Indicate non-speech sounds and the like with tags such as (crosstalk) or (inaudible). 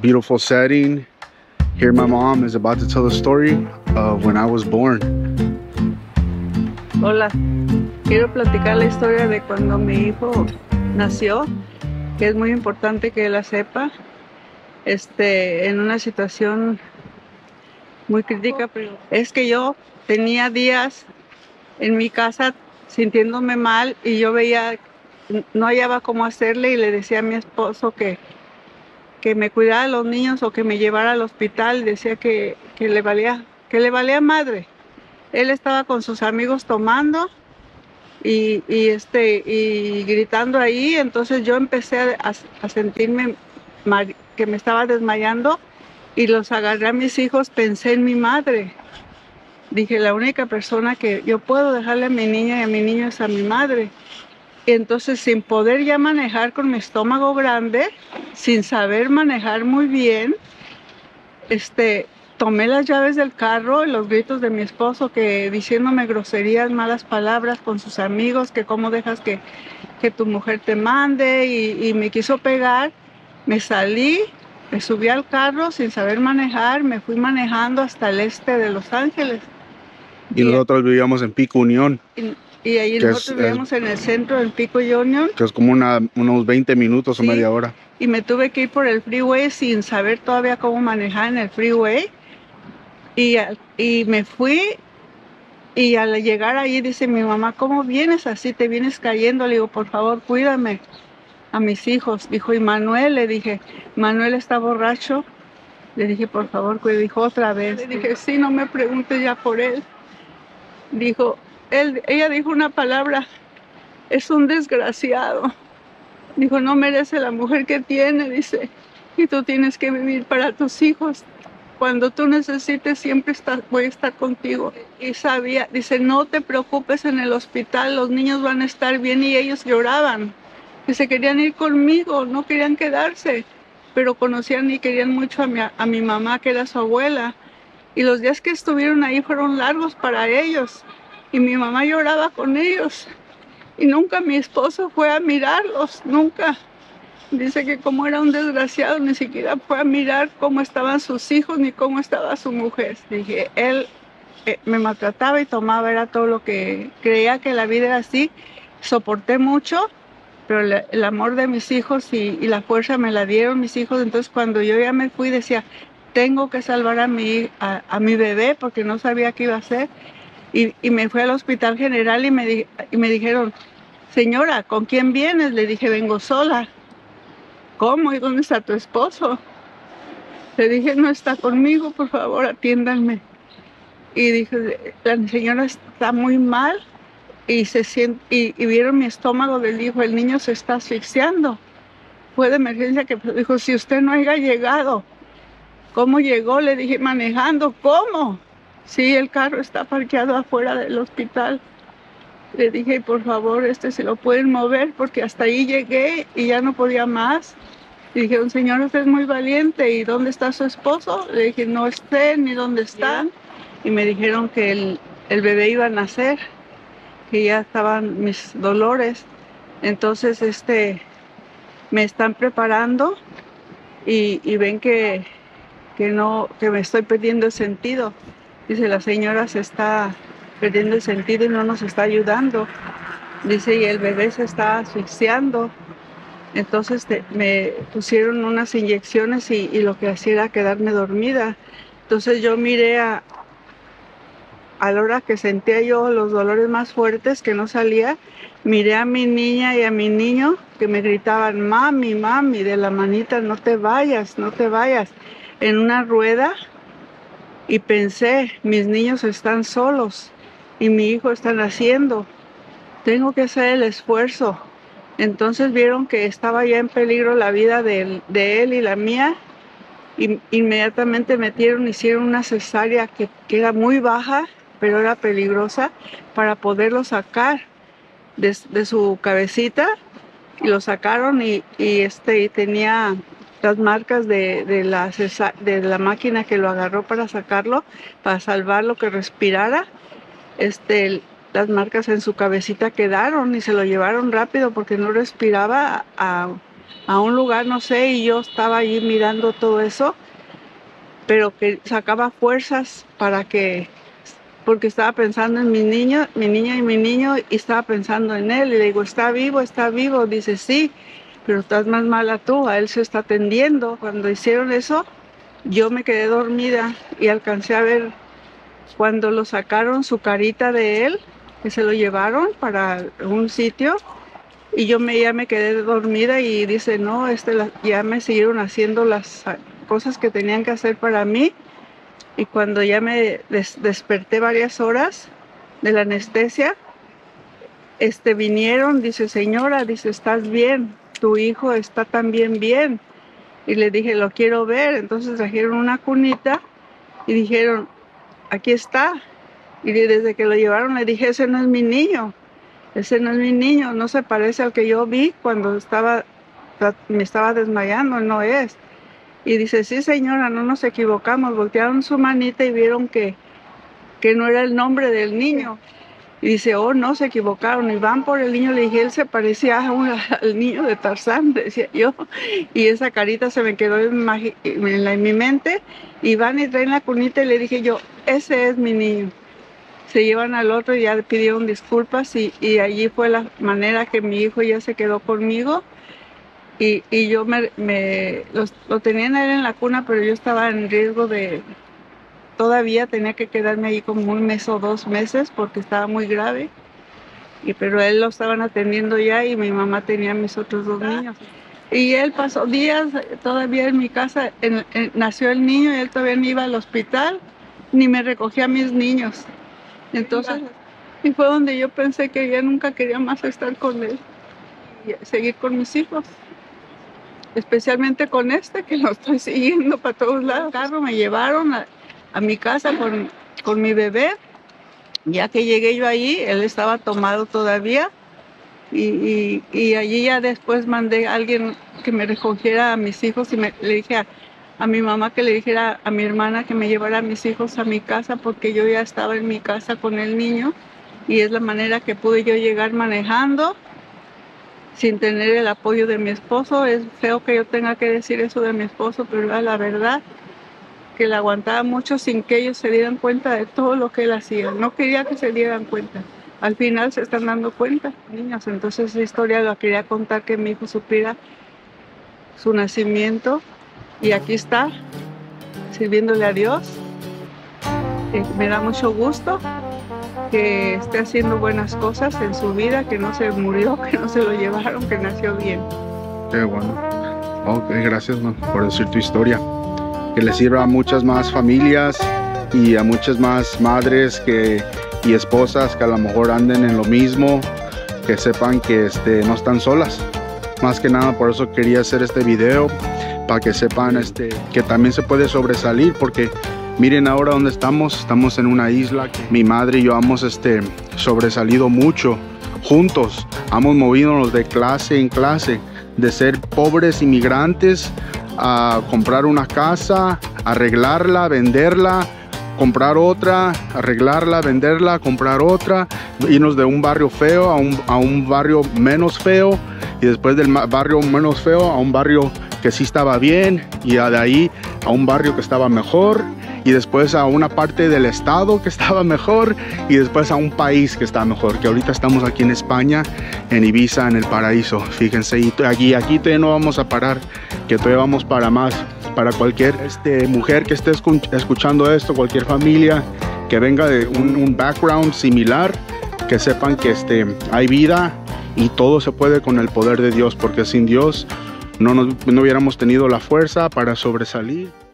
beautiful setting. Here, my mom is about to tell the story of when I was born. Hola, quiero platicar la historia de cuando mi hijo nació, que es muy importante que la sepa. Este, en una situación muy crítica, es que yo tenía días en mi casa sintiéndome mal y yo veía, no hallaba cómo hacerle y le decía a mi esposo que, que me cuidara a los niños o que me llevara al hospital. Decía que, que, le valía, que le valía madre. Él estaba con sus amigos tomando y, y este, y gritando ahí, entonces yo empecé a, a sentirme que me estaba desmayando y los agarré a mis hijos, pensé en mi madre dije, la única persona que yo puedo dejarle a mi niña y a mi niño es a mi madre. Y entonces, sin poder ya manejar con mi estómago grande, sin saber manejar muy bien, este, tomé las llaves del carro y los gritos de mi esposo que diciéndome groserías, malas palabras con sus amigos, que cómo dejas que, que tu mujer te mande y, y me quiso pegar. Me salí, me subí al carro sin saber manejar, me fui manejando hasta el este de Los Ángeles. Y, nosotros vivíamos en Pico Unión. Y, ahí nosotros vivíamos en el centro, en Pico Unión. Que es como una, unos 20 minutos o media hora. Y me tuve que ir por el freeway sin saber todavía cómo manejar en el freeway. Y, y me fui y al llegar ahí dice mi mamá, ¿cómo vienes así? Te vienes cayendo. Le digo, por favor, cuídame a mis hijos. Dijo, y Manuel, le dije, Manuel está borracho. Le dije, por favor, cuídame. Dijo otra vez. Le dije, sí, no me preguntes ya por él dijo, ella dijo una palabra, es un desgraciado. Dijo, no merece la mujer que tiene, dice, y tú tienes que vivir para tus hijos. Cuando tú necesites, siempre voy a estar contigo. Y sabía, dice, no te preocupes en el hospital, los niños van a estar bien y ellos lloraban. Se querían ir conmigo, no querían quedarse, pero conocían y querían mucho a mi, a mi mamá, que era su abuela y los días que estuvieron ahí fueron largos para ellos. Y mi mamá lloraba con ellos. Y nunca mi esposo fue a mirarlos, nunca. Dice que como era un desgraciado, ni siquiera fue a mirar cómo estaban sus hijos ni cómo estaba su mujer. Dije, él eh, me maltrataba y tomaba, era todo lo que creía que la vida era así. Soporté mucho, pero el, amor de mis hijos y, y, la fuerza me la dieron mis hijos. Entonces cuando yo ya me fui decía, tengo que salvar a mi, a, mi bebé porque no sabía qué iba a hacer. Y, me fui al hospital general y me, y me dijeron, señora, ¿con quién vienes? Le dije, vengo sola. ¿Cómo? ¿Y dónde está tu esposo? Le dije, no está conmigo, por favor, atiéndanme. Y dije, la señora está muy mal y, se siente, y, y, vieron mi estómago le dijo, el niño se está asfixiando. Fue de emergencia que dijo, si usted no haya llegado, ¿Cómo llegó? Le dije, manejando. ¿Cómo? Sí, el carro está parqueado afuera del hospital. Le dije, por favor, este se lo pueden mover porque hasta ahí llegué y ya no podía más. Y dijeron, señor, usted es muy valiente. ¿Y dónde está su esposo? Le dije, no esté ni dónde están. Y me dijeron que el, el bebé iba a nacer, que ya estaban mis dolores. Entonces, este, me están preparando y, y ven que que no, que me estoy perdiendo el sentido. Dice, la señora se está perdiendo el sentido y no nos está ayudando. Dice, y el bebé se está asfixiando. Entonces me pusieron unas inyecciones y, y, lo que hacía era quedarme dormida. Entonces yo miré a, a la hora que sentía yo los dolores más fuertes que no salía, miré a mi niña y a mi niño que me gritaban, mami, mami, de la manita, no te vayas, no te vayas en una rueda y pensé, mis niños están solos y mi hijo está naciendo. Tengo que hacer el esfuerzo. Entonces vieron que estaba ya en peligro la vida de él, y la mía. Inmediatamente metieron, hicieron una cesárea que, era muy baja, pero era peligrosa, para poderlo sacar de, su cabecita. Y lo sacaron y, este, tenía las marcas de, de, la, de la máquina que lo agarró para sacarlo, para salvarlo, que respirara. Este, las marcas en su cabecita quedaron y se lo llevaron rápido porque no respiraba a, a un lugar, no sé, y yo estaba allí mirando todo eso, pero que sacaba fuerzas para que, porque estaba pensando en mi niño, mi niña y mi niño, y estaba pensando en él, y le digo, ¿está vivo? ¿Está vivo? Dice, sí, pero estás más mala tú, a él se está atendiendo. Cuando hicieron eso, yo me quedé dormida y alcancé a ver cuando lo sacaron su carita de él, que se lo llevaron para un sitio, y yo me, ya me quedé dormida y dice, no, este, ya me siguieron haciendo las cosas que tenían que hacer para mí. Y cuando ya me desperté varias horas de la anestesia, este, vinieron, dice, señora, dice, estás bien, tu hijo está también bien. Y le dije, lo quiero ver. Entonces trajeron una cunita y dijeron, aquí está. Y desde que lo llevaron le dije, ese no es mi niño, ese no es mi niño, no se parece al que yo vi cuando estaba, me estaba desmayando, no es. Y dice, sí señora, no nos equivocamos, voltearon su manita y vieron que, que no era el nombre del niño. Y dice, oh, no, se equivocaron. Y van por el niño, le dije, él se parecía (laughs) al niño de Tarzán, (laughs) decía yo. Y esa carita se me quedó en, mi mente. Y van y traen la cunita y le dije yo, ese es mi niño. Se llevan al otro y ya pidieron disculpas y, allí fue la manera que mi hijo ya se quedó conmigo. Y, yo me, lo tenían a él en la cuna, pero yo estaba en riesgo de, todavía tenía que quedarme ahí como un mes o dos meses porque estaba muy grave. Y, pero él lo estaban atendiendo ya y mi mamá tenía mis otros dos niños. Y él pasó días todavía en mi casa, nació el niño y él todavía no iba al hospital, ni me recogía a mis niños. Entonces, y fue donde yo pensé que ya nunca quería más estar con él y seguir con mis hijos. Especialmente con este que lo estoy siguiendo para todos lados. carro me llevaron a, a mi casa con, con mi bebé. Ya que llegué yo ahí, él estaba tomado todavía. Y, y, allí ya después mandé a alguien que me recogiera a mis hijos y me, le dije a, a, mi mamá que le dijera a mi hermana que me llevara a mis hijos a mi casa porque yo ya estaba en mi casa con el niño y es la manera que pude yo llegar manejando sin tener el apoyo de mi esposo. Es feo que yo tenga que decir eso de mi esposo, pero la verdad que la aguantaba mucho sin que ellos se dieran cuenta de todo lo que él hacía. No quería que se dieran cuenta. Al final se están dando cuenta, niños. Entonces esa historia la quería contar que mi hijo supiera su nacimiento. Y aquí está, sirviéndole a Dios. Eh, me da mucho gusto que esté haciendo buenas cosas en su vida, que no se murió, (laughs) que no se lo llevaron, que nació bien. Qué bueno. Ok, gracias por decir tu historia que le sirva a muchas más familias y a muchas más madres que, y esposas que a lo mejor anden en lo mismo, que sepan que este, no están solas. Más que nada por eso quería hacer este video, para que sepan este, que también se puede sobresalir, porque miren ahora dónde estamos, estamos en una isla mi madre y yo hemos este, sobresalido mucho juntos, hemos movido de clase en clase, de ser pobres inmigrantes a comprar una casa, arreglarla, venderla, comprar otra, arreglarla, venderla, comprar otra, irnos de un barrio feo a un, a un, barrio menos feo y después del barrio menos feo a un barrio que sí estaba bien y de ahí a un barrio que estaba mejor y después a una parte del estado que estaba mejor y después a un país que está mejor, que ahorita estamos aquí en España, en Ibiza, en el paraíso, fíjense, y aquí, aquí todavía no vamos a parar, que todavía vamos para más, para cualquier este, mujer que esté escuchando esto, cualquier familia que venga de un, background similar, que sepan que este, hay vida y todo se puede con el poder de Dios, porque sin Dios no, no hubiéramos tenido la fuerza para sobresalir.